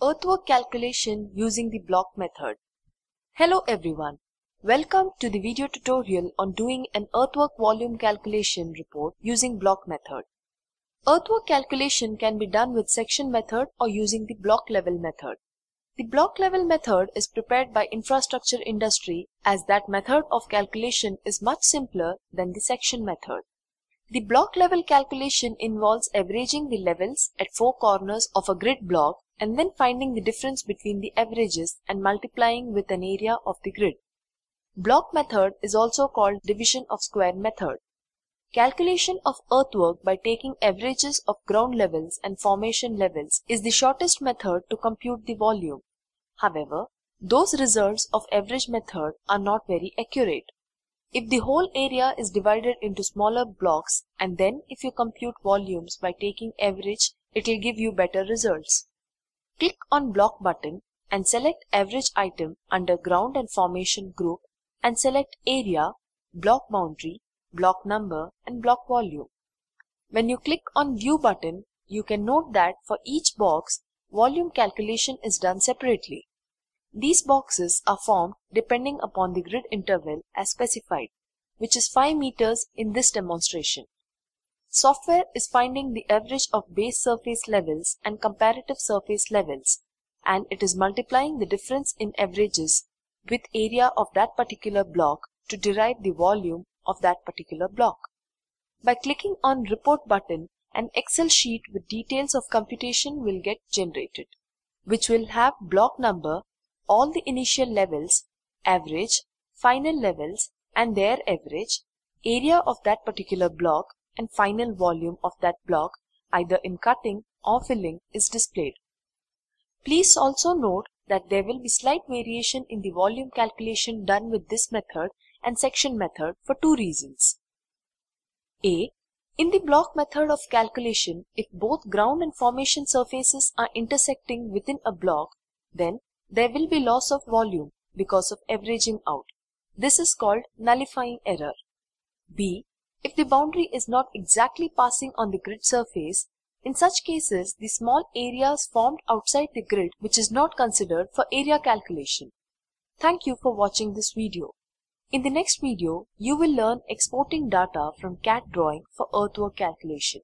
Earthwork calculation using the block method. Hello everyone. Welcome to the video tutorial on doing an earthwork volume calculation report using block method. Earthwork calculation can be done with section method or using the block level method. The block level method is prepared by infrastructure industry as that method of calculation is much simpler than the section method. The block level calculation involves averaging the levels at four corners of a grid block and then finding the difference between the averages and multiplying with an area of the grid. Block method is also called division of square method. Calculation of earthwork by taking averages of ground levels and formation levels is the shortest method to compute the volume. However, those results of average method are not very accurate. If the whole area is divided into smaller blocks and then if you compute volumes by taking average, it will give you better results. Click on block button and select average item under ground and formation group and select area, block boundary, block number and block volume. When you click on view button, you can note that for each box, volume calculation is done separately. These boxes are formed depending upon the grid interval as specified, which is 5 meters in this demonstration. Software is finding the average of base surface levels and comparative surface levels and it is multiplying the difference in averages with area of that particular block to derive the volume of that particular block. By clicking on report button, an Excel sheet with details of computation will get generated, which will have block number, all the initial levels, average, final levels and their average, area of that particular block and final volume of that block either in cutting or filling is displayed. Please also note that there will be slight variation in the volume calculation done with this method and section method for two reasons. A. In the block method of calculation, if both ground and formation surfaces are intersecting within a block, then there will be loss of volume because of averaging out. This is called nullifying error. B. If the boundary is not exactly passing on the grid surface, in such cases, the small areas formed outside the grid which is not considered for area calculation. Thank you for watching this video. In the next video, you will learn exporting data from CAD drawing for earthwork calculation.